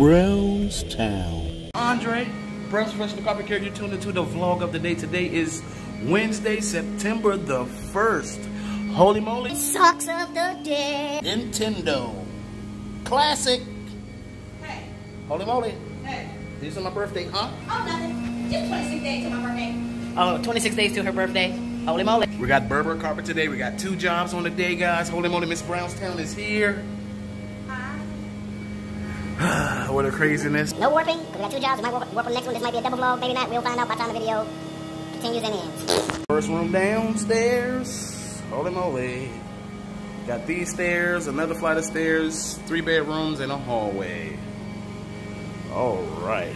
Brown's Town. Andre, Brown's Professional Carpet Care, you're tuned into the vlog of the day. Today is Wednesday, September the 1st. Holy moly. Socks of the day. Nintendo. Classic. Hey, Holy moly. hey. These are my birthday, huh? Oh, nothing. Just 26 days to my birthday. Oh, 26 days to her birthday. Holy moly. We got Berber Carpet today. We got two jobs on the day, guys. Holy moly, Miss Brown's Town is here. Hi. what a craziness. No warping. We got two jobs. We might warp, warp on the next one. This might be a double vlog. Maybe not. We'll find out by the time the video continues and ends. First room downstairs. Holy moly. Got these stairs, another flight of stairs, three bedrooms, and a hallway. All right.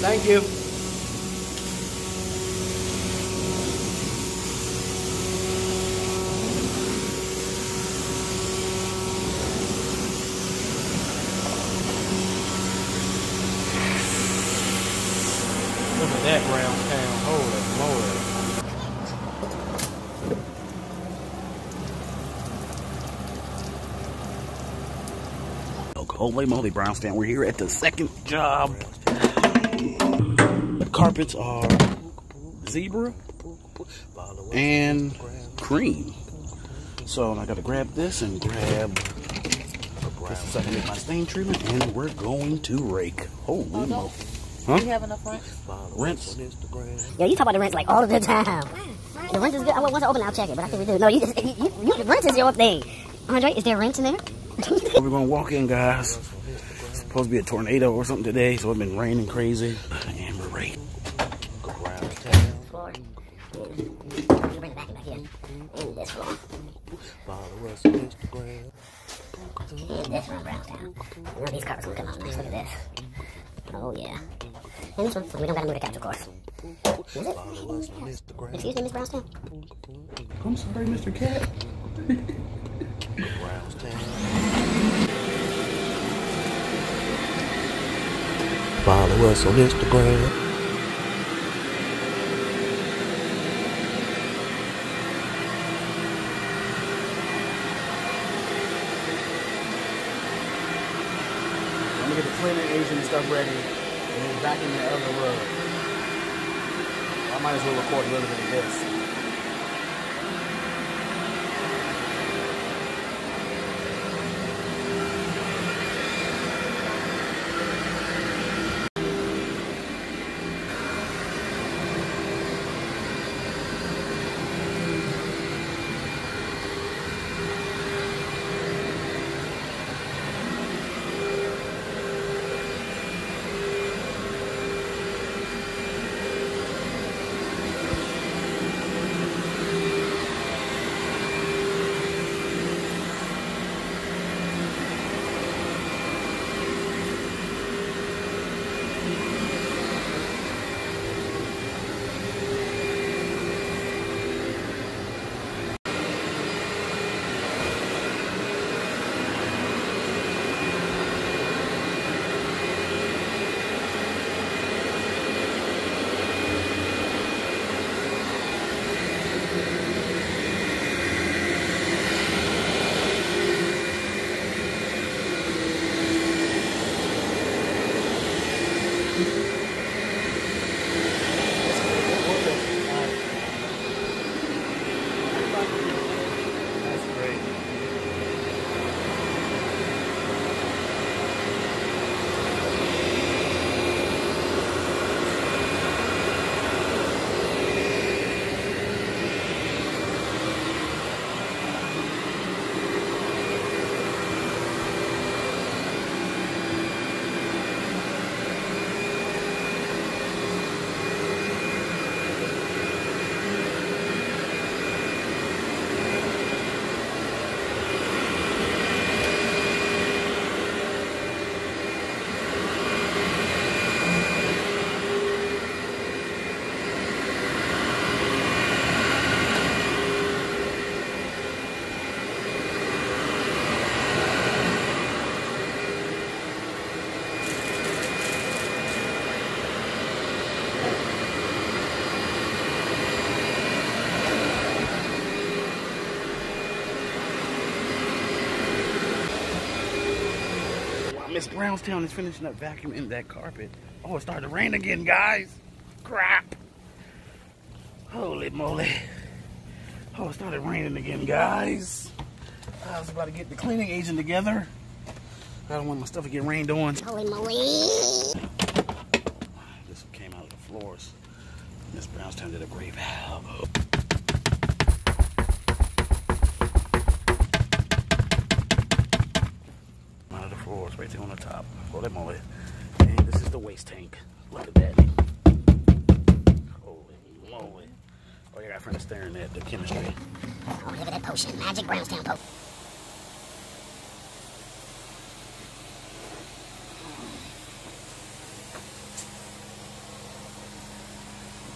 Thank you. Look at that Brown's Town. Holy moly. Holy moly, Brown's Town. We're here at the second job. The carpets are zebra and cream. So I gotta grab this and grab this so I can make my stain treatment and we're going to rake. Holy moly. Huh? You have enough rent? Rinse. Yo, you talk about the rents like all the time. The rent is good. I want once I open, I'll check it, but I think we do. No, you just you, you, you, the rent is your thing. Andre, is there rent in there? We're gonna walk in, guys. It's supposed to be a tornado or something today, so it's been raining crazy. And we're right. floor. You bring it back back here. And this floor. And this one, Brown's Town. These carpets will come out nice. Look at this. Oh yeah. And this one, we don't gotta move the couch, of course. Is it? Excuse me, Miss Brown's Town. I'm sorry, Mr. Cat. Follow us on Instagram. Get the cleaning agent and stuff ready, and back in the other room. I might as well record a little bit of this. Brown's Town is finishing up vacuuming that carpet. Oh, it started to rain again, guys. Crap. Holy moly. Oh, it started raining again, guys. I was about to get the cleaning agent together. I don't want my stuff to get rained on. Holy moly. This came out of the floors. Miss Brown's Town did a great job. Right there on the top. Holy moly. And this is the waste tank. Look at that. Holy moly. Oh, you got a friend staring at the chemistry. Oh, look at that potion. Magic Brown's Town potion.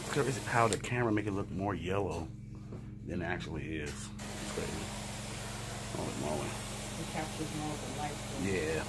It's crazy how the camera make it look more yellow than it actually is. It's crazy. Holy moly. It captures more of the light. Yeah.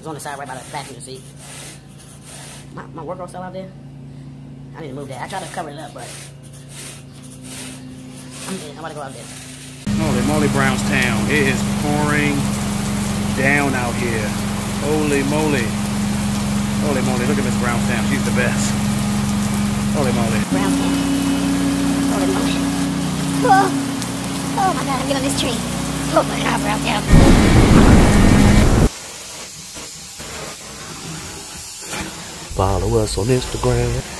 It's on the side right by the passenger seat. My, my work still out there? I need to move that. I tried to cover it up, but I'm good. I'm about to go out there. Holy moly, Brown's Town. It is pouring down out here. Holy moly. Holy moly. Look at Miss Brown's Town. She's the best. Holy moly. Brown's Town. Holy moly. Oh, oh my god, I'm getting on this tree. Oh my god, Brown's Town. Follow us on Instagram.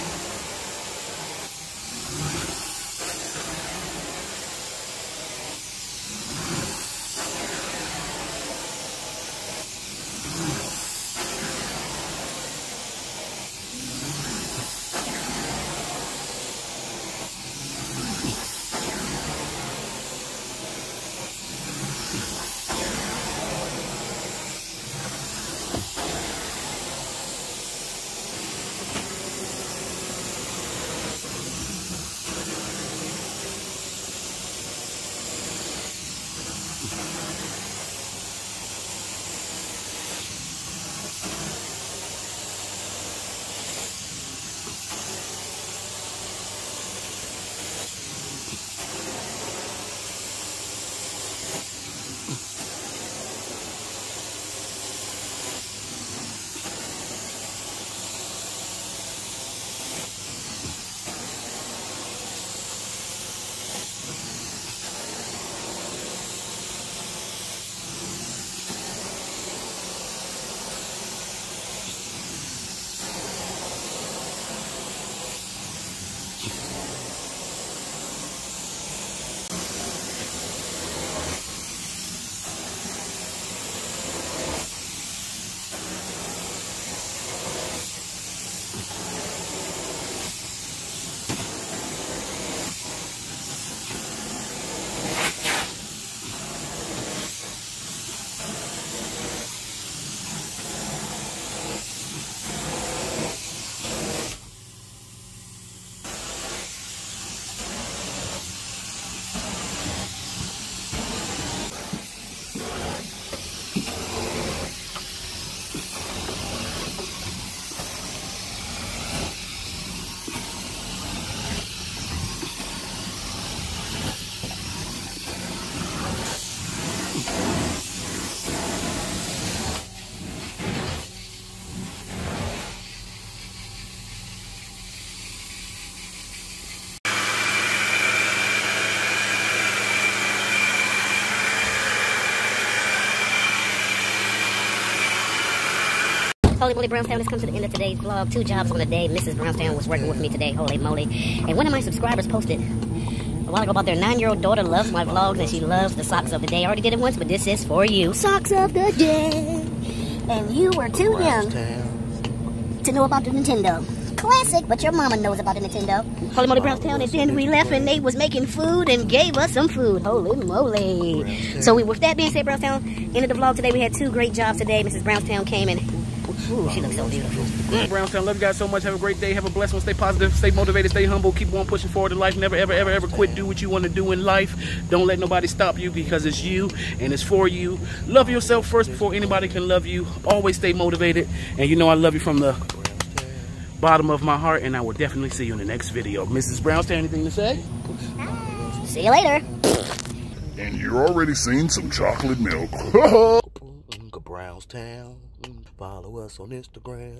Holy moly, Brown's Town, this comes to the end of today's vlog. Two jobs on the day. Mrs. Brown's Town was working with me today. Holy moly. And one of my subscribers posted a while ago about their nine-year-old daughter loves my vlogs and she loves the socks of the day. I already did it once, but this is for you. Socks of the day. And you were too young to know about the Nintendo. Classic, but your mama knows about the Nintendo. Holy moly, Brown's Town, and then we left and they was making food and gave us some food. Holy moly. So we, with that being said, Brown's Town, ended the vlog today. We had two great jobs today. Mrs. Brown's Town came and, she looks so beautiful. Brown's Town, love you guys so much. Have a great day. Have a blessed one. Stay positive. Stay motivated. Stay humble. Keep on pushing forward in life. Never, ever, ever, ever quit. Do what you want to do in life. Don't let nobody stop you because it's you and it's for you. Love yourself first before anybody can love you. Always stay motivated. And you know I love you from the bottom of my heart. And I will definitely see you in the next video. Mrs. Brown's Town, anything to say? See you later. And you're already seeing some chocolate milk. Brown's Town. Follow us on Instagram.